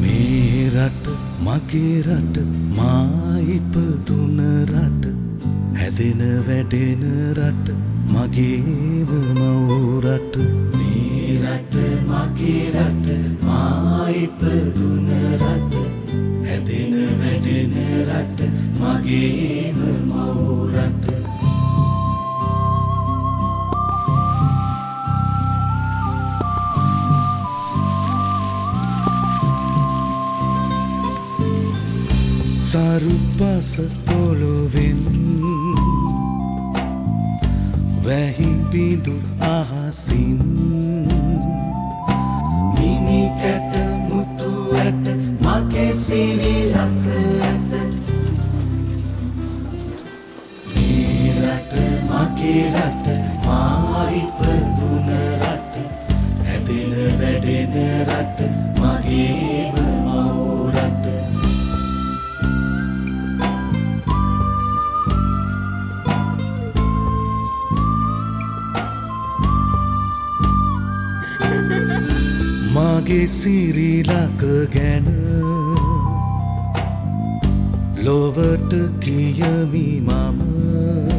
මේ රට මගේ රට මා ඉපදුන රට හැදෙන වැඩෙන රට මගේම මවුරට මේ රට මගේ රට. මගේම මවුරට. සරුපස පොළොවෙන් වැහිබිඳු අහසින් මිනි කැට මුතු ඇට මගේ සිරිලක මගේ රට මා ඉපදුන රට හැදෙන වැඩෙන රට මගේම මවුරට. මගේ සිරිලක ගැන ලොවට කියමි මම.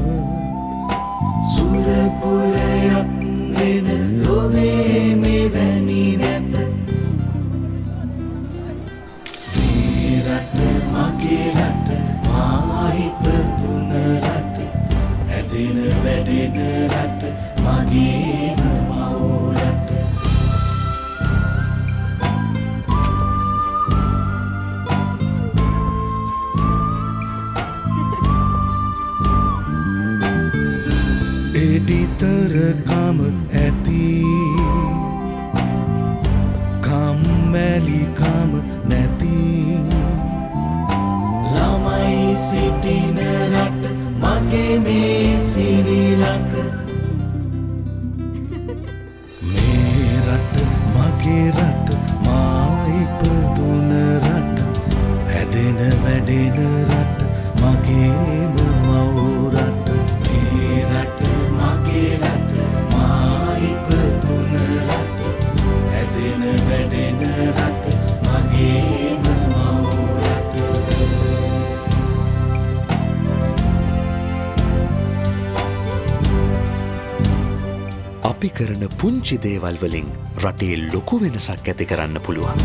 සුරපුරයක් වෙන ලොවේ මෙවැනි නැත. මේ රට මගේ රට මා ඉපදුන රට. හැදෙන වැඩෙන එඩිතරකම ඇති. කම්මැලිකම නැති. ළමයි සිටින රට මගේ මේ සිරිලක මේ රට මගේ රට මායිපදුන රට. හැදෙන වැඩෙන රට අපි කරන පුංචි දේවල් වලින් රටේ ලොකු වෙනසක් ඇති කරන්න පුළුවන්.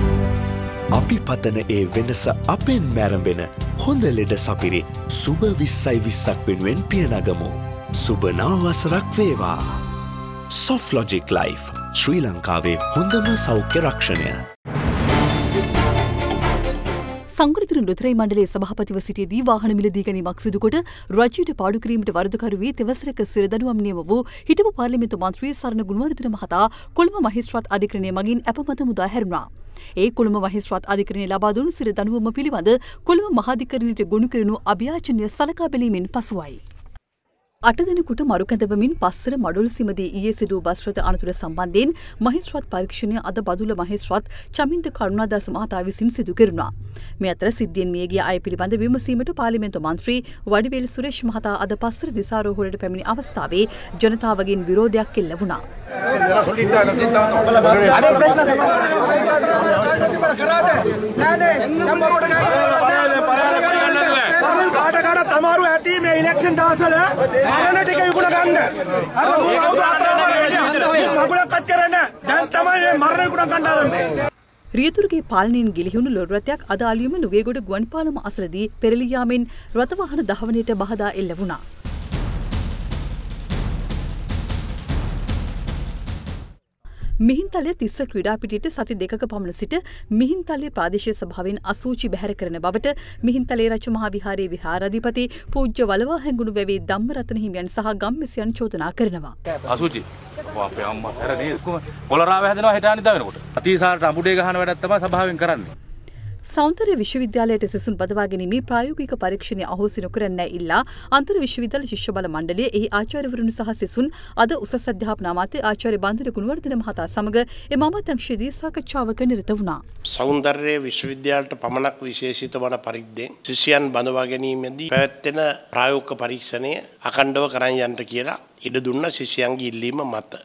අපි පතන ඒ වෙනස අපෙන් මැරඹෙන හොඳ ලෙඩ සපිරි සුභ විස්සයි විස්සක් වෙනුවෙන් පියනගමු. සුභනාවසරක් වේවා. සොෆ්ලොජික් ලයිෆ් ශ්‍රී ලංකාවේ හොඳම සෞඛ්‍ය රක්ෂණය. සංගෘතර නොතරයි මණ්ඩලේ සභහපතිව සිටියදී වාහන මිලදී ගැනීමක් සිදුකොට රජයට පාඩු කිරීමට වරදකරු වී තෙවසරක සිරදනුවම් නියම වූ හිටපු පාර්ලිමේන්තු මන්ත්‍රී සරණ ගුණවර්ධන මහතා කොළඹ මහේස්ත්‍රාත් අධිකරණය මගින් අපමත මුදා හැරුණා. ඒ කොළඹ මහේස්ත්‍රාත් අධිකරණය ලබා දුන් සිර දනුවම පිළිබඳ කොළඹ මහාධිකරණයට ගොනු කරනු අභ්‍යාචනය සලකා බැලීමෙන් පසුවයි. අටදෙනෙකුට මරු කැඳවමින් පස්සර මඩුල් සිමදී ඊයේ සිදූ බස්රථ අනතුර සම්බන්ධයෙන් මහේස්ත්‍රාත් පරීක්ෂණය අද බදුල මහේස්ත්‍රාත් චමින්ද කරුණාදාස මහතා විසින් සිදු කෙරුණා. මේ අතර සිද්ධියෙන් මියගිය අය පිළිබඳ විමසීමට පාර්ලිමේන්තු මන්ත්‍රී වඩිවේල් සුරේෂ් මහතා අද පස්සර දිසාරෝහණයට පැමිණි අවස්ථාවේ ජනතාවගෙන් විරෝධයක් එල්ල වුණා. කාට කාටත් අමාරු ඇති මේ ඉලෙක්ෂන් දවස්වල ආරණ ටික විකුණ ගන්න. අර මුළු අවුරුදු හතරම මගුලක්වත් කරන්න. දැන් තමයි මේ මරණ විකුණ ගන්න හදන්නේ. රියතුරගේ පාලනයෙන් ගිලිහුණු ලොර් රථයක් අද අලියම නුවේගොඩ ගුවන් පාලම අසලදී පෙරලියාමෙන් රථවාහන දහවනයට බහදා එල්ල වුණා. මිහින්තලය තිස්ස ක්‍රඩාපිටියට සති දෙක පමණ සිට මිහින්තලය ප්‍රාදේශය සභාවෙන් අසූචි බැහැර කරන බවට මිහින්තලේ රච මහා විහාරයේ විහාරාධිපති පූජ්‍ය වලවා හැඟුණු වැවේ ධම්මරත්න හිමියන් සහ ගම්මැසියන් චෝදනා කරනවා. අසුචි අපේ අම්මා සැරදී කොම පොළරාව හැදෙනවා හෙට අනිදා වෙනකොට. අතිසාරට අඹුඩේ ගහන වැඩක් තමයි සභාවෙන් කරන්නේ. සෞන්දර්ය විශ්වවිද්‍යාලයට සිසුන් බදවා ගැනීමේ ප්‍රායෝගික පරීක්ෂණය අහෝසි නොකරන්න ඉල්ලා අන්තර් විශ්වවිද්‍යාල ශිෂ්‍ය බල මණ්ඩලය එහි ආචාර්යවරුන් සහ සිසුන් අද උසස් අධ්‍යාපන අමාත්‍ය ආචාර්ය බන්දුර ගුණවර්ධන මහතා සමග එම අමාත්‍යංශයේදී සාකච්ඡාවක නිරත වුණා. සෞන්දර්ය විශ්වවිද්‍යාලට පමණක් විශේෂිත වන පරිද්දෙන් ශිෂ්‍යයන් බඳවා ගැනීමේදී පැවැත්වෙන ප්‍රායෝගික පරීක්ෂණය අකණ්ඩව කරන් යන්න කියලා ඉඩ දුන්න ශිෂ්‍යයන්ගේ ඉල්ලීම මත